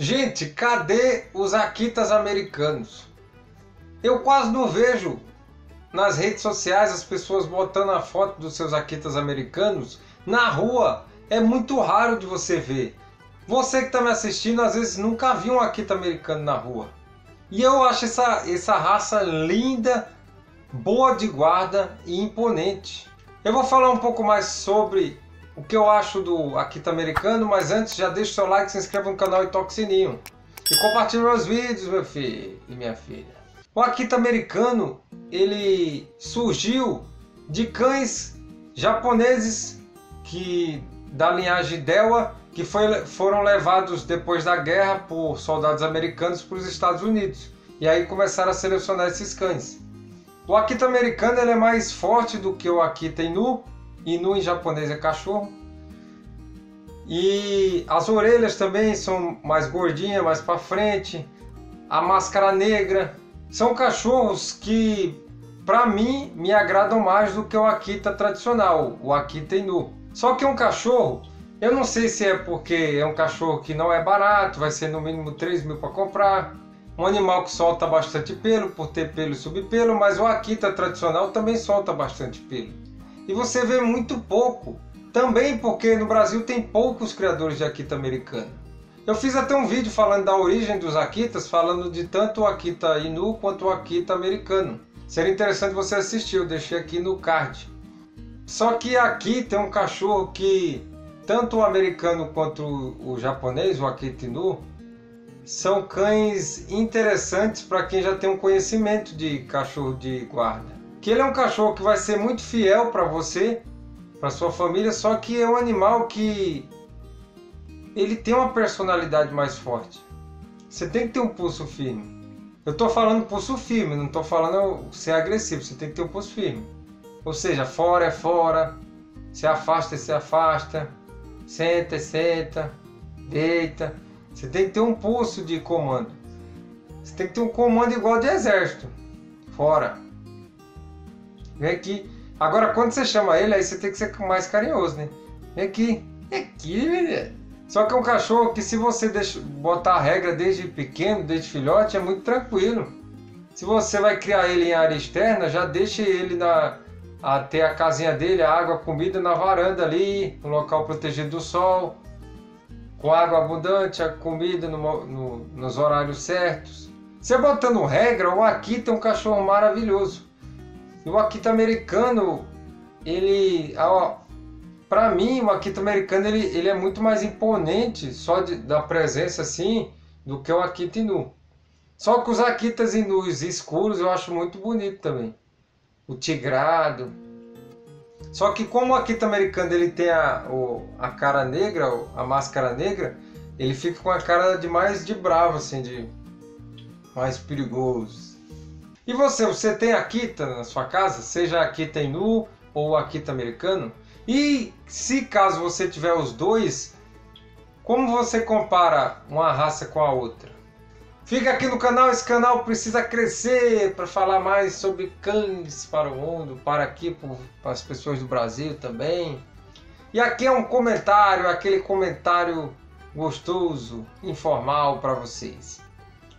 Gente, cadê os Akitas americanos? Eu quase não vejo nas redes sociais as pessoas botando a foto dos seus Akitas americanos na rua. É muito raro de você ver. Você que está me assistindo às vezes nunca viu um Akita americano na rua. E eu acho essa, essa raça linda, boa de guarda e imponente. Eu vou falar um pouco mais sobre o que eu acho do Akita americano, mas antes já deixa o seu like, se inscreva no canal e toque o sininho. E compartilhe meus vídeos, meu filho e minha filha. O Akita americano, ele surgiu de cães japoneses que da linhagem Dewa que foi, foram levados depois da guerra por soldados americanos para os Estados Unidos. E aí começaram a selecionar esses cães. O Akita americano ele é mais forte do que o Akita Inu. Inu em japonês é cachorro. E as orelhas também são mais gordinhas, mais para frente. A máscara negra. São cachorros que, para mim, me agradam mais do que o Akita tradicional, o Akita Inu. Só que um cachorro eu não sei se é porque é um cachorro que não é barato, vai ser no mínimo 3 mil para comprar. Um animal que solta bastante pelo, por ter pelo e subpelo, mas o Akita tradicional também solta bastante pelo. E você vê muito pouco, também porque no Brasil tem poucos criadores de Akita americano. Eu fiz até um vídeo falando da origem dos Akitas, falando de tanto o Akita Inu quanto o Akita americano. Seria interessante você assistir, eu deixei aqui no card. Só que aqui tem um cachorro que tanto o americano quanto o japonês, o Akitinu, são cães interessantes para quem já tem um conhecimento de cachorro de guarda. Que ele é um cachorro que vai ser muito fiel para você, para sua família, só que é um animal que ele tem uma personalidade mais forte. Você tem que ter um pulso firme. Eu estou falando pulso firme, não estou falando ser agressivo. Você tem que ter um pulso firme. Ou seja, fora é fora, se afasta é se afasta, senta, senta, deita. Você tem que ter um pulso de comando. Você tem que ter um comando igual de exército. Fora. Vem aqui. Agora, quando você chama ele, aí você tem que ser mais carinhoso, né? Vem aqui. Vem aqui, menino. Só que é um cachorro que se você deixa, botar a regra desde pequeno, desde filhote, é muito tranquilo. Se você vai criar ele em área externa, já deixe ele na, a ter a casinha dele, a água, a comida na varanda ali, no local protegido do sol, com água abundante, a comida no, no, nos horários certos. Você botando regra, o Akita é um cachorro maravilhoso. E o Akita americano, ele, para mim, o Akita americano ele, ele é muito mais imponente só de, da presença assim do que o Akita Inu. Só que os Akitas Inus escuros eu acho muito bonito também o tigrado. Só que como o Akita americano ele tem a, o, a cara negra, a máscara negra, ele fica com a cara de mais de bravo, assim, de mais perigoso. E você, você tem Akita na sua casa? Seja Akita Inu ou Akita americano? E se caso você tiver os dois, como você compara uma raça com a outra? Fica aqui no canal, esse canal precisa crescer para falar mais sobre cães para o mundo, para aqui, para as pessoas do Brasil também. E aqui é um comentário, aquele comentário gostoso, informal para vocês.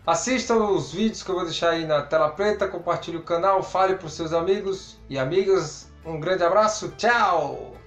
Assista os vídeos que eu vou deixar aí na tela preta, compartilhe o canal, fale para os seus amigos e amigas. Um grande abraço, tchau!